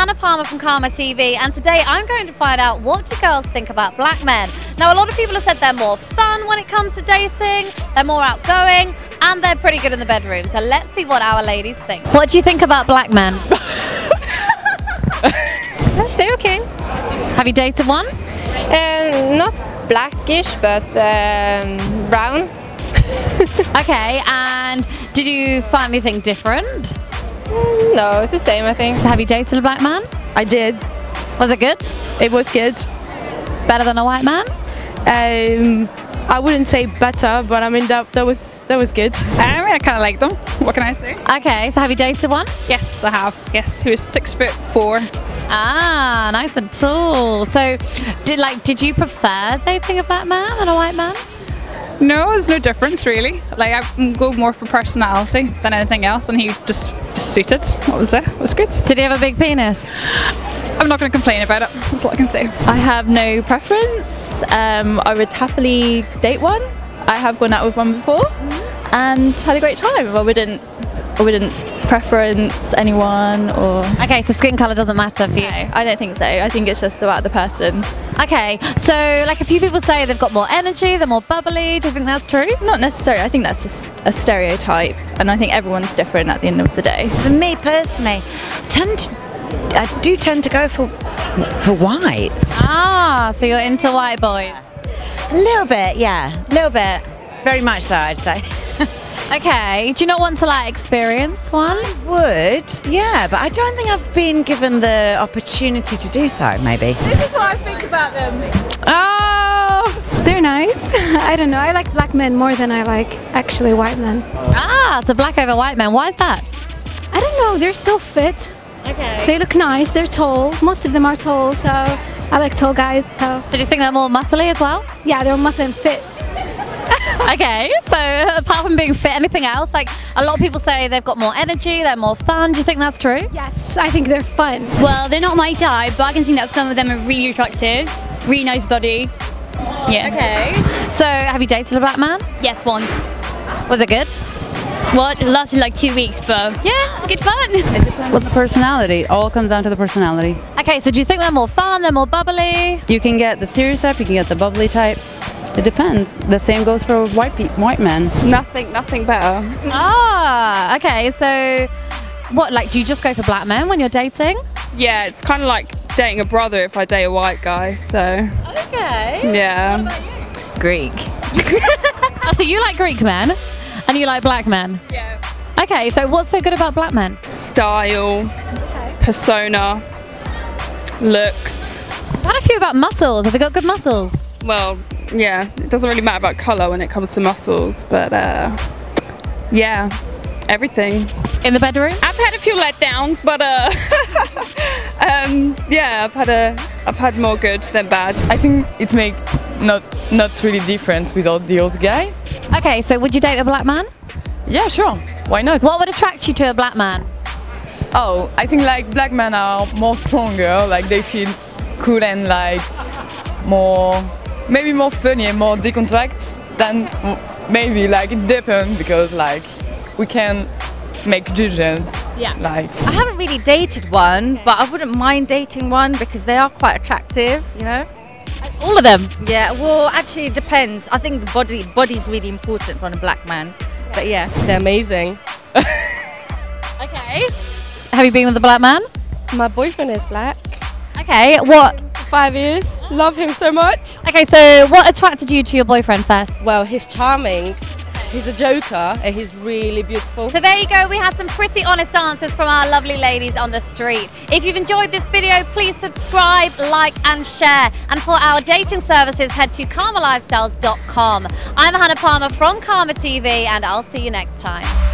Hannah Palmer from Kama TV, and today I'm going to find out what do girls think about black men. Now, a lot of people have said they're more fun when it comes to dating, they're more outgoing, and they're pretty good in the bedroom. So let's see what our ladies think. What do you think about black men? They're okay. Have you dated one? Um, not blackish, but um, brown. Okay, and did you find anything different? No, it's the same, I think. So have you dated a black man? I did. Was it good? It was good. Better than a white man? Um, I wouldn't say better, but I mean that that was that was good. I mean, I kind of like them. What can I say? Okay, so have you dated one? Yes, I have. Yes, he was six foot four. Ah, nice and tall. So, did like did you prefer dating a black man than a white man? No, there's no difference really. Like I go more for personality than anything else, and he just just suited. What was it? It was good. Did he have a big penis? I'm not going to complain about it. That's all I can say. I have no preference. Um, I would happily date one. I have gone out with one before and had a great time. I wouldn't, I wouldn't preference anyone or. Okay, so skin color doesn't matter for you. I don't think so. I think it's just about the person. Okay, so like a few people say they've got more energy, they're more bubbly. Do you think that's true? Not necessarily. I think that's just a stereotype, and I think everyone's different at the end of the day. For me personally, tend to, I do tend to go for for whites. Ah, so you're into white boys. A little bit, yeah, a little bit. Very much so, I'd say. Okay, do you not want to like experience one? Would, yeah, but I don't think I've been given the opportunity to do so. Maybe. This is what I think about them. Oh, They're nice. I don't know. I like black men more than I like actually white men. ah, so black over white man. Why is that? I don't know. They're so fit. Okay. They look nice. They're tall. Most of them are tall, so I like tall guys. So Did you think they're more muscly as well? yeah, they're muscle and fit. Okay, so apart from being fit, anything else? Like a lot of people say they've got more energy, they're more fun. Do you think that's true? Yes, I think they're fun. Well, they're not my type, but I can see that some of them are really attractive. Really nice body. Yeah. Okay. So have you dated a black man? Yes, once. Was it good? What? It lasted like two weeks, but yeah, good fun. With the personality, all comes down to the personality. Okay, so do you think they're more fun, they're more bubbly? You can get the serious type, you can get the bubbly type. It depends. The same goes for white pe- white men. Nothing, nothing better. Ah, okay. So what, like, do you just go for black men when you're dating? Yeah, it's kind of like dating a brother if I date a white guy. So Okay. yeah. Greek. Oh, so you like Greek men and you like black men? Yeah. Okay, so what's so good about black men? Style, okay. persona, looks. How do you feel about muscles? Have they got good muscles? Well, yeah, it doesn't really matter about colour when it comes to muscles, but uh, yeah, everything. In the bedroom? I've had a few letdowns, but uh, um, yeah, I've had a, I've had more good than bad. I think it make not not really difference without the old guy. Okay, so would you date a black man? Yeah, sure. Why not? What would attract you to a black man? Oh, I think like black men are more stronger. Like they feel cool and like more, maybe more funny and more decontract than maybe like it depends because like we can make judgments. Yeah. Like I haven't really dated one, but I wouldn't mind dating one because they are quite attractive, you know? All of them. Yeah, well, actually, it depends. I think the body body's really important for a black man. But yeah. They're amazing. Okay. Have you been with a black man? My boyfriend is black. Okay, what? Five years. Love him so much. Okay, so what attracted you to your boyfriend first? Well, he's charming. He's a joker and he's really beautiful. So there you go, we had some pretty honest answers from our lovely ladies on the street. If you've enjoyed this video, please subscribe, like and share. And for our dating services, head to kamalifestyles.com. I'm Hannah Palmer from Kama TV and I'll see you next time.